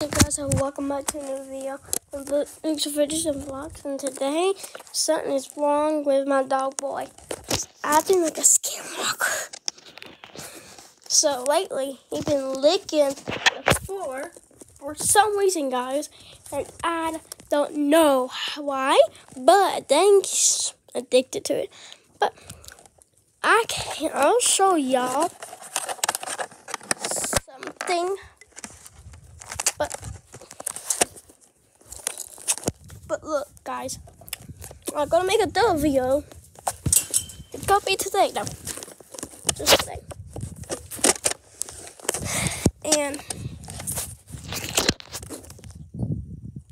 Hey guys, and welcome back to a new video of the Luke's Fridges and Vlogs. And today, something is wrong with my dog boy. He's acting like a skinwalker. So lately, he's been licking the floor for some reason, guys. And I don't know why, but then he's addicted to it. But I can, I'll show y'all something. But but look, guys, I'm gonna make a double video. It's gonna be today, No, Just today. And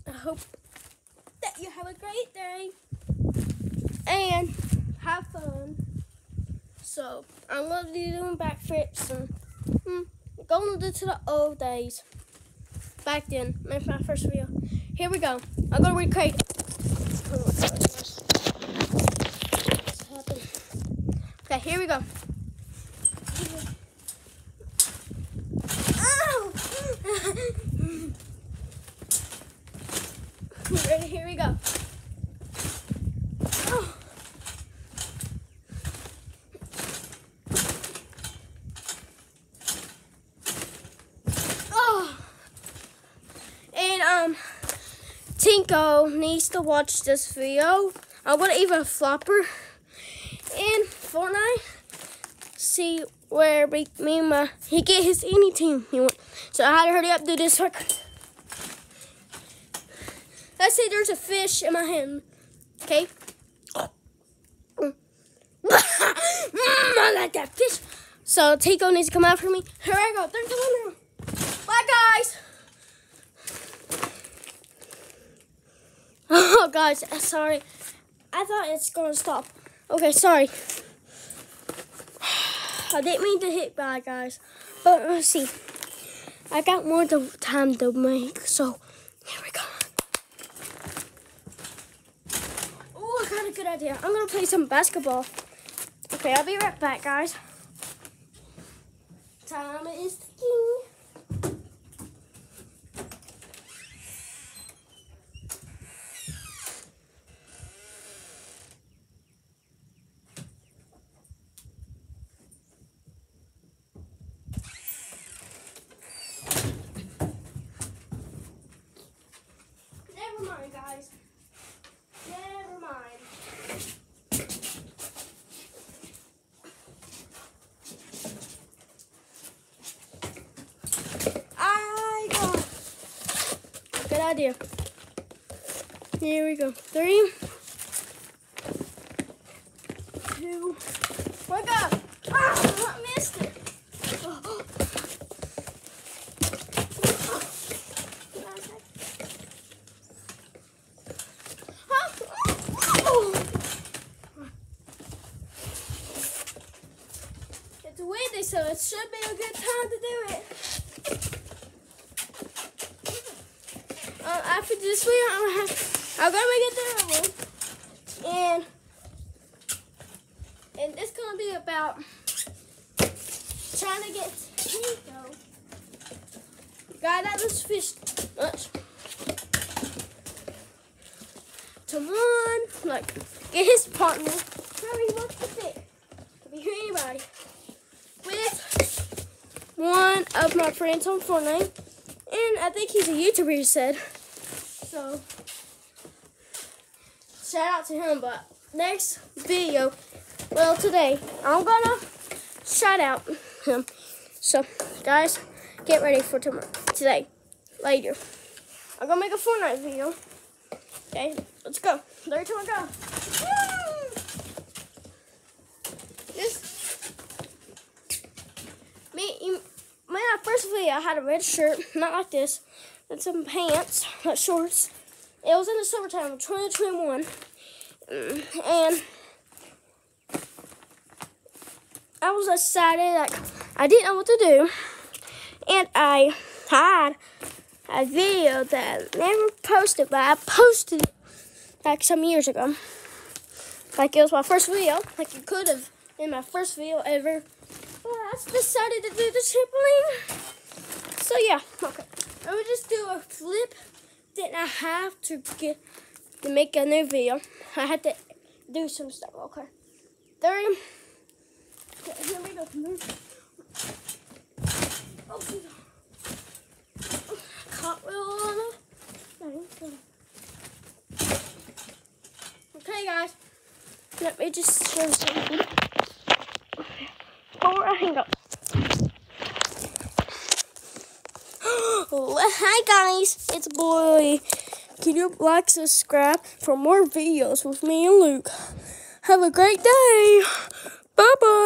I hope that you have a great day and have fun. So I'm gonna be doing backflips and hmm, going to the old days back then. That's my first video. Here we go. I'm gonna recreate. Okay, here we go. Ow! Ready? Here we go. Oh. Oh. And um, Tinko needs to watch this video. I'm gonna even flopper in Fortnite. See where we, me and my he get his any team he want. So I had to hurry up do this record. Let's say there's a fish in my hand. Okay. Mm, I like that fish. So Tinko needs to come after me. Here I go. They're coming now. Bye guys. Oh, guys, uh, sorry. I thought it's going to stop. Okay, sorry. I didn't mean to hit bad, guys. But uh, let's see. I got more time to make, so here we go. Oh, I got a good idea. I'm going to play some basketball. Okay, I'll be right back, guys. Time is ticking. Never mind, guys. Never mind. I got good idea. Here we go. Three, two, one, go. Ah, I missed it. Oh. It's windy, so it should be a good time to do it. Uh, after this video, I'm I'm gonna make different one, and and it's gonna be about trying to get Tico. Guy that was fish much. To one, like get his partner. Me what's the fit. If you hear anybody with one of my friends on Fortnite. And I think he's a YouTuber, he said. So, shout out to him. But next video, well, today, I'm gonna shout out him. So, guys, get ready for tomorrow, today, later. I'm gonna make a Fortnite video. Okay, let's go. Two, one, go. Woo! This me, you, my I had a red shirt, not like this, and some pants, not shorts. It was in the summertime of 2021, Mm, and I was excited, like, I didn't know what to do, and I had a video that I never posted, but I posted like some years ago. Like it was my first video, like it could have been my first video ever. Well, I decided to do the trampoline. So yeah, okay. I would just do a flip. Then I have to get to make a new video. I had to do some stuff. Okay. Three. Okay, here we go. Oh, cartwheel. Okay, guys. Let me just show something. Before I hang up. Hi guys, it's boy. Can you like, subscribe for more videos with me and Luke? Have a great day. Bye bye.